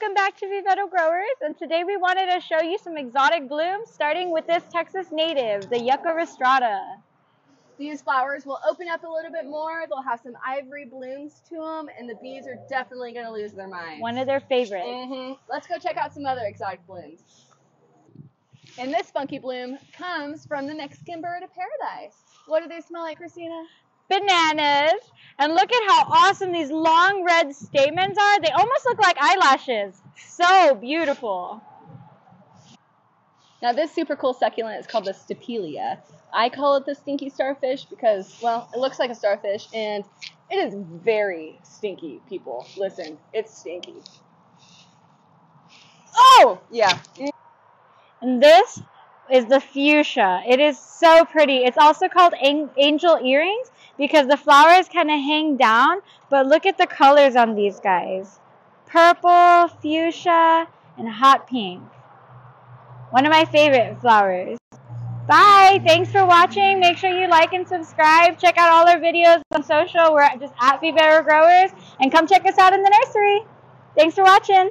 welcome back to Vivero Growers and today we wanted to show you some exotic blooms starting with this Texas native, the Yucca rostrata. These flowers will open up a little bit more, they'll have some ivory blooms to them and the bees are definitely going to lose their mind. One of their favorites. Mm-hmm. Let's go check out some other exotic blooms. And this funky bloom comes from the Mexican bird of paradise. What do they smell like, Christina? Bananas. And look at how awesome these long red stamens are. They almost look like eyelashes. So beautiful. Now this super cool succulent is called the Stapelia. I call it the stinky starfish because, well, it looks like a starfish and it is very stinky, people. Listen, it's stinky. Oh! Yeah. And this is the fuchsia. It is so pretty. It's also called angel earrings because the flowers kind of hang down, but look at the colors on these guys. Purple, fuchsia, and hot pink. One of my favorite flowers. Bye! Thanks for watching. Make sure you like and subscribe. Check out all our videos on social. We're just at Vivero Growers. And come check us out in the nursery. Thanks for watching.